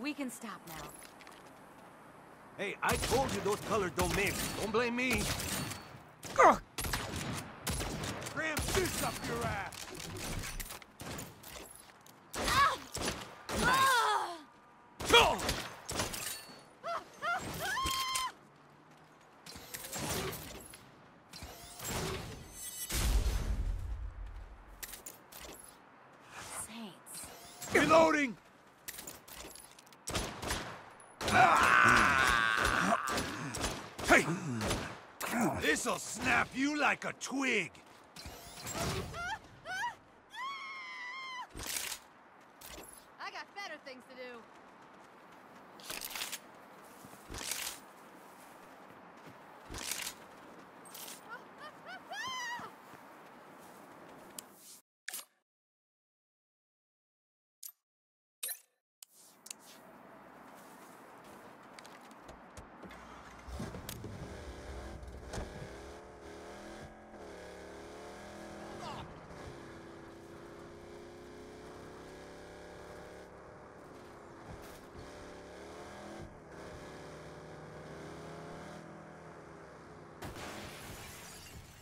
We can stop now. Hey, I told you those colors don't mix. Don't blame me. Cram this up your ass! Go! Saints. Reloading! Hey! This'll snap you like a twig! I got better things to do.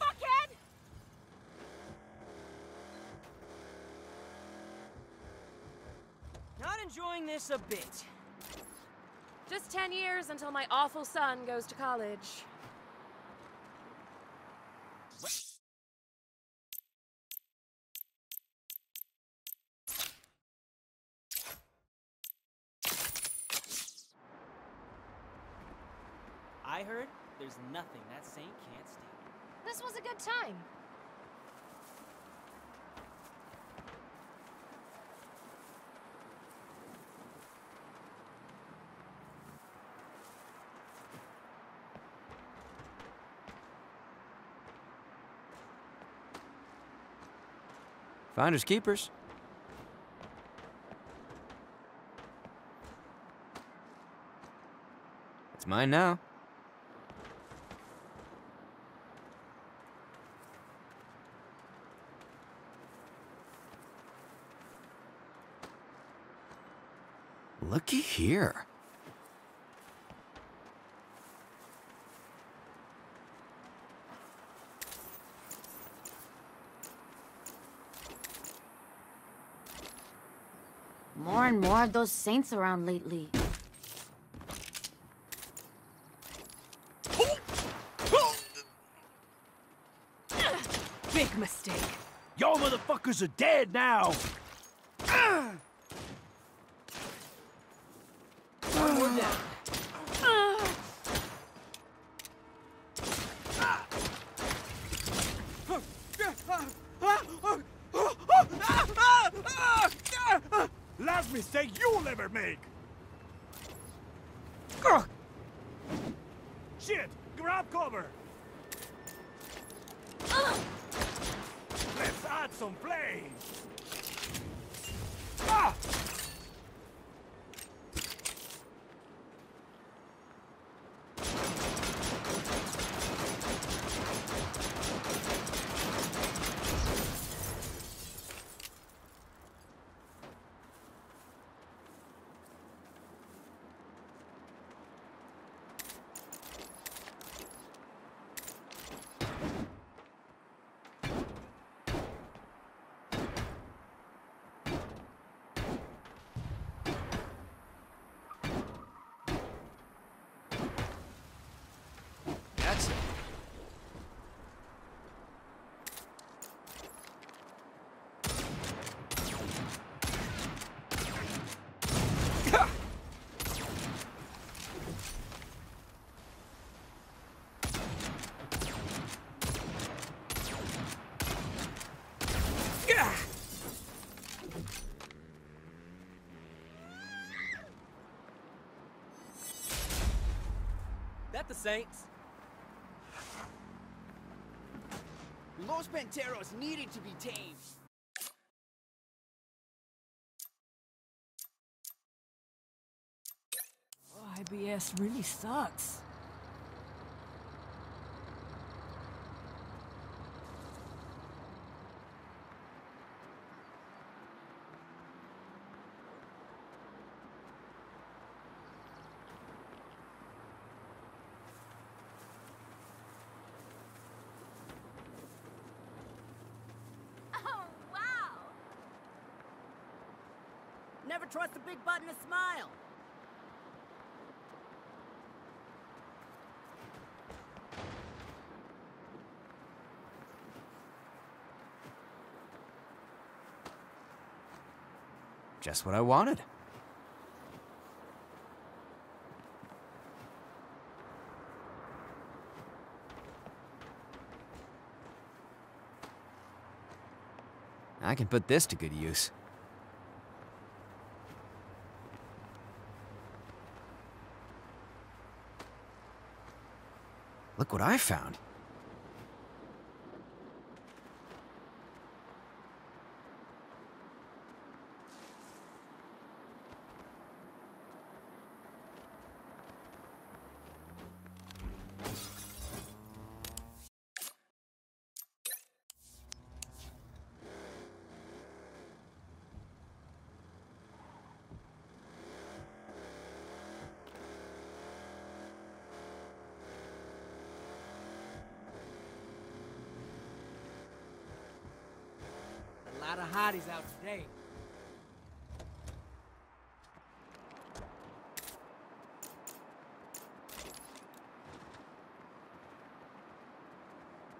Fuckhead! Not enjoying this a bit. Just ten years until my awful son goes to college. I heard there's nothing that saint can't stand. This was a good time. Finders keepers. It's mine now. Looky here. More and more of those saints around lately. Big mistake. Y'all motherfuckers are dead now! Shit! Grab cover! Let's add some flames! Ah! That the saints? Los Panteros needed to be tamed. Oh, IBS really sucks. Never trust a big button to smile. Just what I wanted. I can put this to good use. Look what I found. Lot of hotties out today.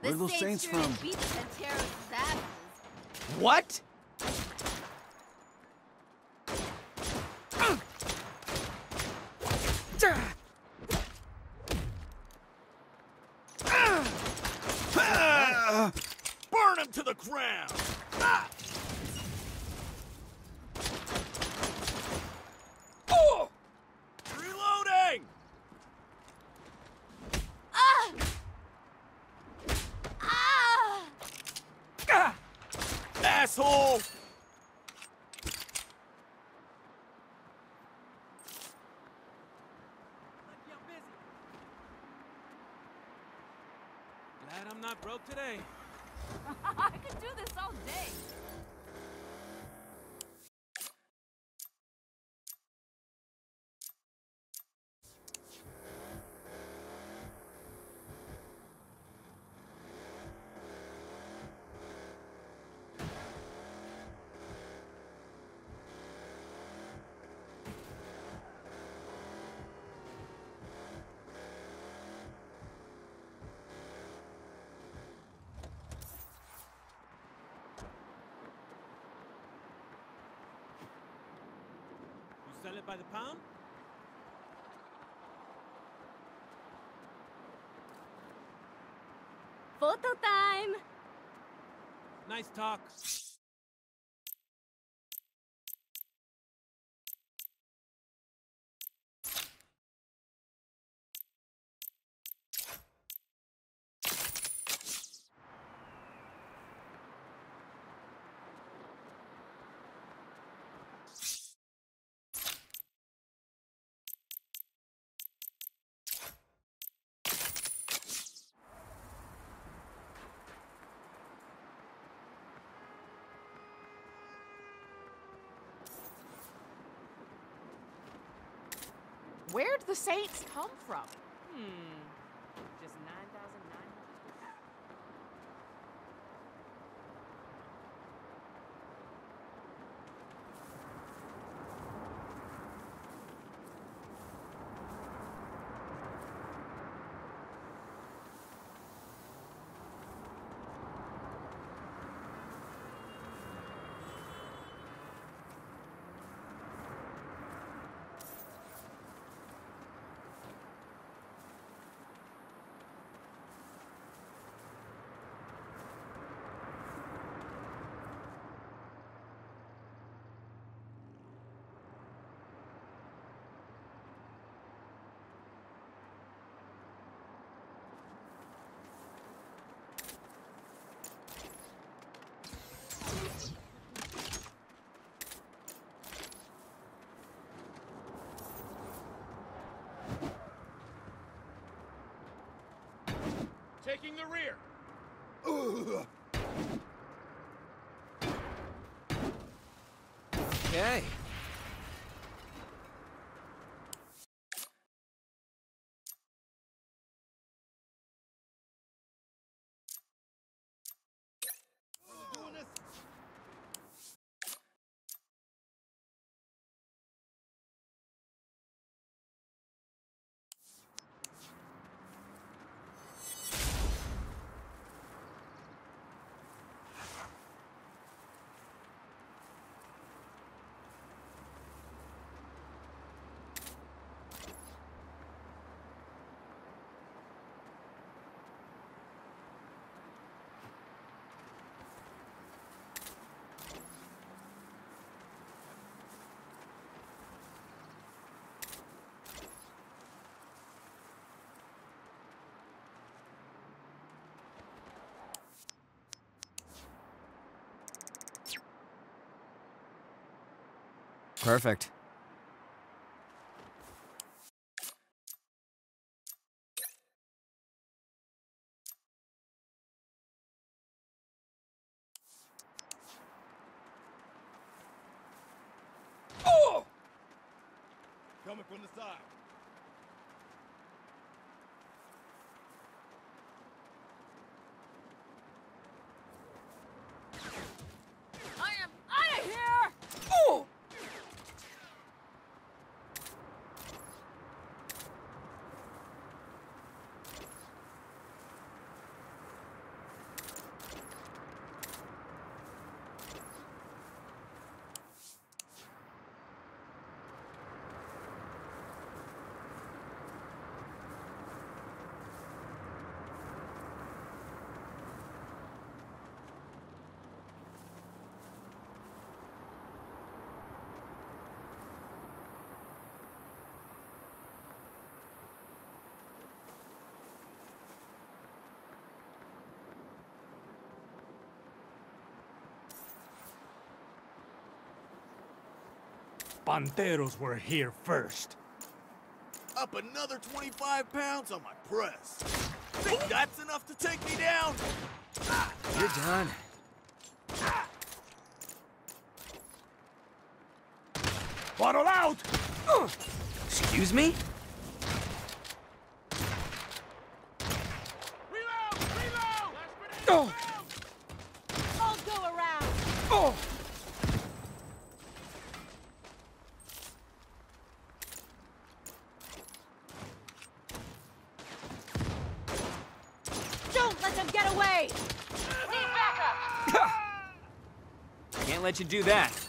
Where are those saints from? Beat the Panteros savages. What? Burn him to the ground! Ah! Oh! Reloading! Ah! Ah! Asshole! Glad I'm not broke today. I could do this all day. Sell it by the pound? Photo time! Nice talk. Where'd the saints come from? Hmm. Just 9,900. Taking the rear! Okay. Perfect. Panteros were here first. Up another 25 pounds on my press. Think that's enough to take me down? You're done. Bottle out! Excuse me? Reload! Reload! Oh! I'll go around. Oh! Don't let them get away! Can't let you do that.